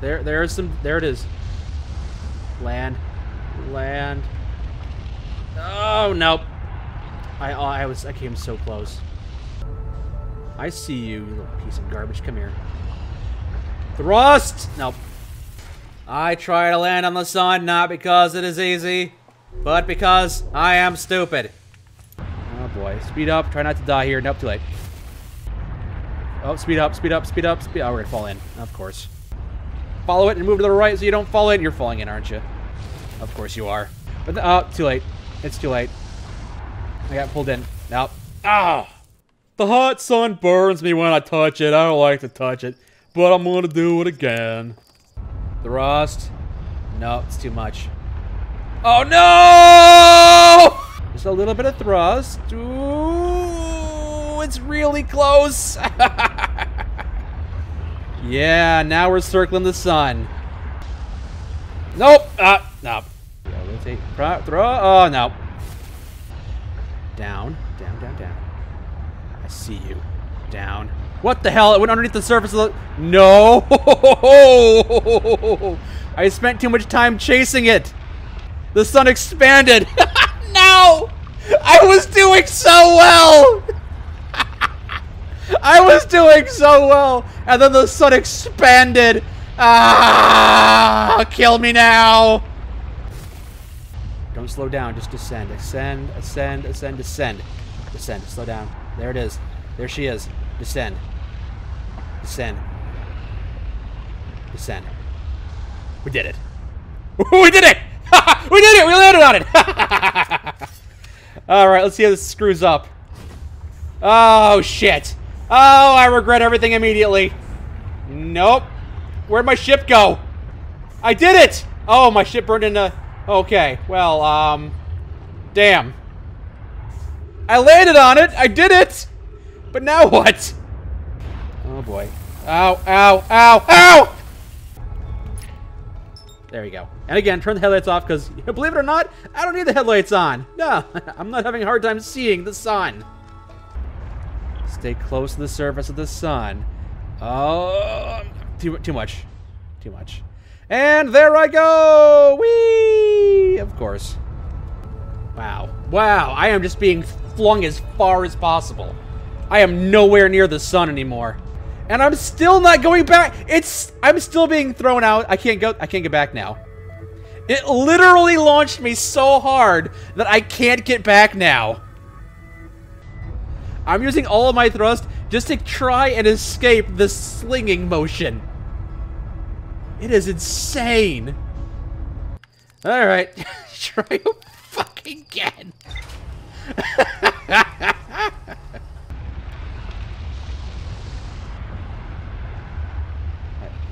There, there is some. There it is. Land, land. Oh nope. I, oh, I was, I came so close. I see you, you little piece of garbage. Come here. Thrust. Nope. I try to land on the sun not because it is easy, but because I am stupid. Oh boy. Speed up. Try not to die here. Nope, too late. Oh, speed up, speed up, speed up, speed Oh, we're gonna fall in. Of course. Follow it and move to the right so you don't fall in. You're falling in, aren't you? Of course you are. But, oh, too late. It's too late. I got pulled in. Nope. Ah! The hot sun burns me when I touch it. I don't like to touch it. But I'm gonna do it again. The rust. No, it's too much. Oh no! Just a little bit of thrust. Ooh, it's really close. yeah, now we're circling the sun. Nope. Ah, nope. Rotate. Throw. Oh, no. Down, down, down, down. I see you. Down. What the hell? It went underneath the surface of the... No! I spent too much time chasing it. The sun expanded. no! I was doing so well! I was doing so well! And then the sun expanded. Ah! Kill me now! Don't slow down, just descend. Ascend, ascend, ascend, descend. Descend, slow down. There it is. There she is. Descend. Descend. Descend. We did it. we did it! we did it! We landed on it! Alright, let's see how this screws up. Oh, shit. Oh, I regret everything immediately. Nope. Where'd my ship go? I did it! Oh, my ship burned into... Okay, well, um... Damn. I landed on it! I did it! But now what? Oh boy. Ow, ow, ow, ow! There you go. And again, turn the headlights off because, believe it or not, I don't need the headlights on. No, I'm not having a hard time seeing the sun. Stay close to the surface of the sun. Oh, too, too much. Too much. And there I go! Whee! Of course. Wow. Wow, I am just being flung as far as possible. I am nowhere near the sun anymore. And I'm still not going back. It's I'm still being thrown out. I can't go I can't get back now. It literally launched me so hard that I can't get back now. I'm using all of my thrust just to try and escape the slinging motion. It is insane. All right, try fucking again.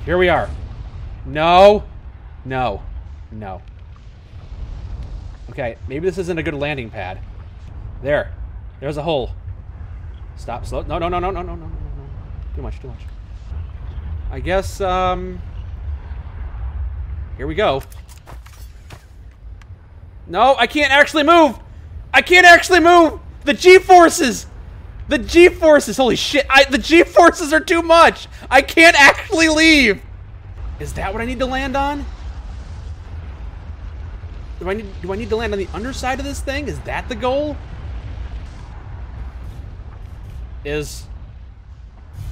Here we are. No. No. No. Okay, maybe this isn't a good landing pad. There. There's a hole. Stop. Slow. No, no, no, no, no, no, no, no, no. Too much, too much. I guess, um... Here we go. No, I can't actually move! I can't actually move! The G-forces! The G-forces! Holy shit, I, the G-forces are too much! I can't actually leave! Is that what I need to land on? Do I need, do I need to land on the underside of this thing? Is that the goal? Is...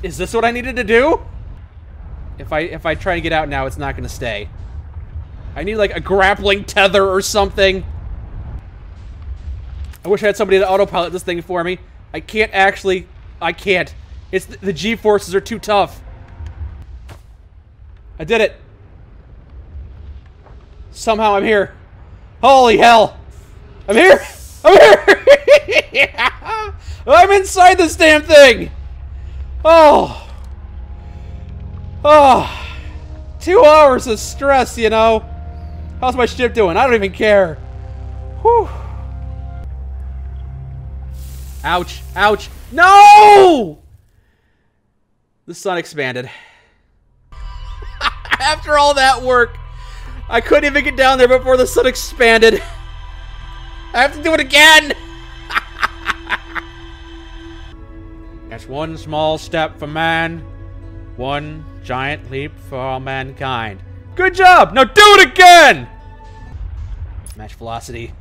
Is this what I needed to do? If I if I try to get out now, it's not going to stay. I need like a grappling tether or something. I wish I had somebody to autopilot this thing for me. I can't actually... I can't. It's the, the G-forces are too tough. I did it. Somehow I'm here. Holy hell. I'm here. I'm here. yeah. I'm inside this damn thing. Oh. Oh. Two hours of stress, you know. How's my ship doing? I don't even care. Whew. Ouch. Ouch. No! The sun expanded. After all that work, I couldn't even get down there before the sun expanded. I have to do it again! That's one small step for man, one giant leap for all mankind. Good job! Now do it again! Match velocity.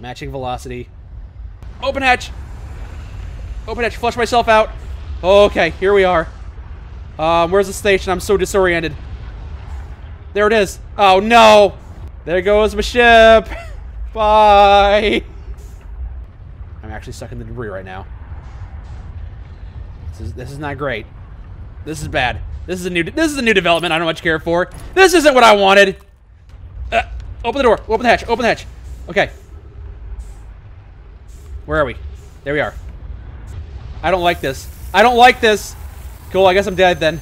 Matching velocity. Open hatch! Open hatch, flush myself out. Okay, here we are. Um, where's the station? I'm so disoriented. There it is. Oh no! There goes my ship! Bye! I'm actually stuck in the debris right now. This is this is not great. This is bad. This is a new this is a new development I don't much care for. This isn't what I wanted. Uh, open the door. Open the hatch. Open the hatch. Okay. Where are we? There we are. I don't like this. I don't like this. Cool, I guess I'm dead then.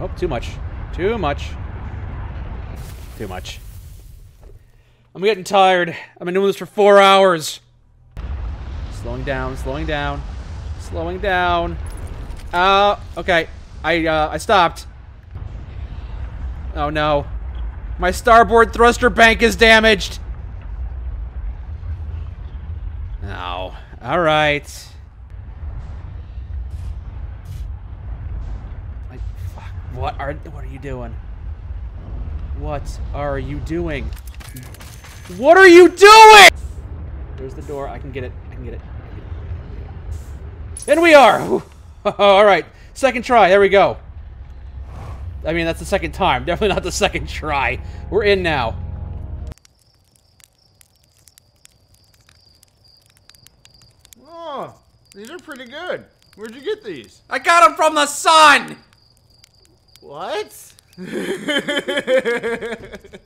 Oh, too much. Too much. Too much. I'm getting tired. I've been doing this for four hours. Slowing down, slowing down, slowing down. Uh, okay. I, uh, I stopped. Oh no. My starboard thruster bank is damaged. Oh, alright. Like. What are, what are you doing? What are you doing? What are you doing? There's the door. I can get it. I can get it. And we are! Alright. Second try. There we go. I mean, that's the second time. Definitely not the second try. We're in now. Oh, these are pretty good. Where'd you get these? I got them from the sun! What?